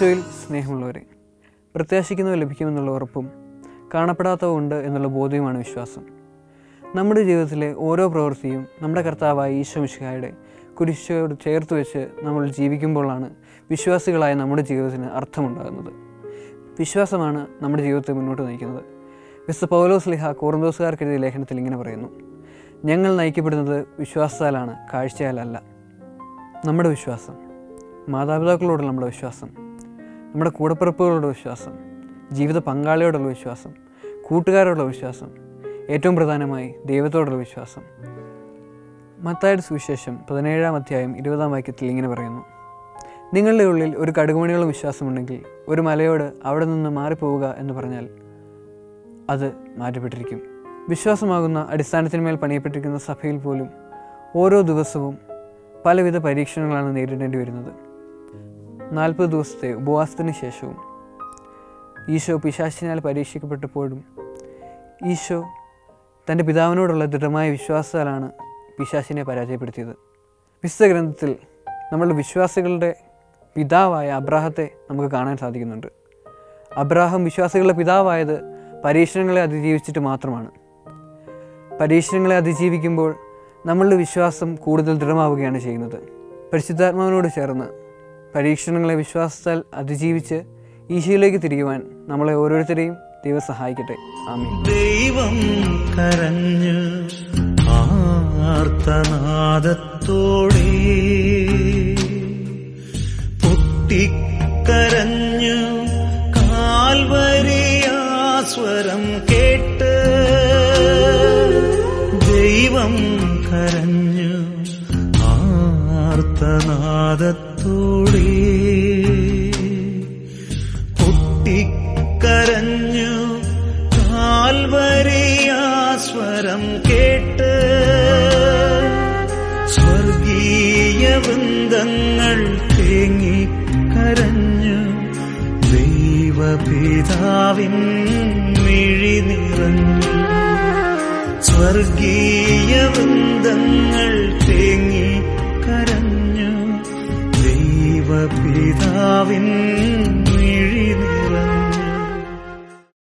ഈശോയിൽ സ്നേഹമുള്ളവരെ പ്രത്യാശിക്കുന്നവ ലഭിക്കുമെന്നുള്ള ഉറപ്പും കാണപ്പെടാത്തവ ഉണ്ട് എന്നുള്ള ബോധ്യവുമാണ് വിശ്വാസം. നമ്മുടെ ജീവിതത്തിലെ ഓരോ പ്രവൃത്തിയും നമ്മുടെ കർത്താവായ ഈശോ മിശിഹായുടെ കുരിശോട് ചേർത്ത് വെച്ച് നമ്മൾ ജീവിക്കുമ്പോഴാണ് വിശ്വാസികളായ നമ്മുടെ ജീവിതത്തിന് അർത്ഥമുണ്ടാകുന്നത്. വിശ്വാസമാണ് നമ്മുടെ ജീവിതത്തെ മുന്നോട്ട് നയിക്കുന്നത്. മിസ്റ്റർ പൗലോസ് ലിഹ കോറന്തോസുകാർക്ക് എഴുതിയ ലേഖനത്തിൽ ഇങ്ങനെ പറയുന്നു ഞങ്ങൾ നയിക്കപ്പെടുന്നത് വിശ്വാസത്താലാണ് കാഴ്ചയാലല്ല നമ്മുടെ വിശ്വാസം. മാതാപിതാക്കളോടുള്ള നമ്മുടെ വിശ്വാസം. നമ്മുടെ കൂടപ്പിറപ്പുകളുടെ വിശ്വാസം ജീവിത പങ്കാളിയോടുള്ള വിശ്വാസം കൂട്ടുകാരോടുള്ള വിശ്വാസം ഏറ്റവും പ്രധാനമായി ദൈവത്തോടുള്ള വിശ്വാസം. മത്തായുടെ സുവിശേഷം പതിനേഴാം അധ്യായം ഇരുപതാം വാക്യത്തിൽ ഇങ്ങനെ പറയുന്നു. നിങ്ങളുടെ ഉള്ളിൽ ഒരു കടുകുമണികളും വിശ്വാസമുണ്ടെങ്കിൽ ഒരു മലയോട് അവിടെ നിന്ന് മാറിപ്പോവുക എന്ന് പറഞ്ഞാൽ അത് മാറ്റപ്പെട്ടിരിക്കും. വിശ്വാസമാകുന്ന അടിസ്ഥാനത്തിന്മേൽ പണിയപ്പെട്ടിരിക്കുന്ന സഭയിൽ പോലും ഓരോ ദിവസവും പലവിധ പരീക്ഷണങ്ങളാണ് നേരിടേണ്ടി വരുന്നത്. നാൽപ്പത് ദിവസത്തെ ഉപവാസത്തിന് ശേഷവും ഈശോ പിശാശിനാൽ പരീക്ഷിക്കപ്പെട്ടപ്പോഴും ഈശോ തന്റെ പിതാവിനോടുള്ള ദൃഢമായ വിശ്വാസത്താലാണ് പിശാശിനെ പരാജയപ്പെടുത്തിയത്. വിശുദ്ധ ഗ്രന്ഥത്തിൽ നമ്മളുടെ വിശ്വാസികളുടെ പിതാവായ അബ്രാഹത്തെ നമുക്ക് കാണാൻ സാധിക്കുന്നുണ്ട്. അബ്രാഹം വിശ്വാസികളുടെ പിതാവായത് പരീക്ഷണങ്ങളെ അതിജീവിച്ചിട്ട് മാത്രമാണ്. പരീക്ഷണങ്ങളെ അതിജീവിക്കുമ്പോൾ നമ്മളുടെ വിശ്വാസം കൂടുതൽ ദൃഢമാവുകയാണ് ചെയ്യുന്നത്. പരിശുദ്ധാത്മാവിനോട് ചേർന്ന് പരീക്ഷണങ്ങളെ വിശ്വാസത്താൽ അതിജീവിച്ച് ഈശോയിലേക്ക് തിരികുവാൻ നമ്മളെ ഓരോരുത്തരെയും ദൈവം സഹായിക്കട്ടെ. ആമീൻ. ദൈവം കരഞ്ഞ് ആർത്തനാദത്തോടെ പൊട്ടിക്കരഞ്ഞു കാൽവരിയാസ്വരം കേട്ട് ദൈവം കരഞ്ഞു ആർത്തനാദത്തോടെ പൊട്ടിക്കരഞ്ഞു കാൽവരിയാസ്വരം കേട്ട് സ്വർഗീയ വൃന്ദങ്ങൾ തേങ്ങിക്കരഞ്ഞു ദൈവപിതാവിൻ മിഴി നിറഞ്ഞു സ്വർഗീയ വൃന്ദങ്ങൾ തേങ്ങിക്കരഞ്ഞു ദൈവപിതാവിൻ മിഴി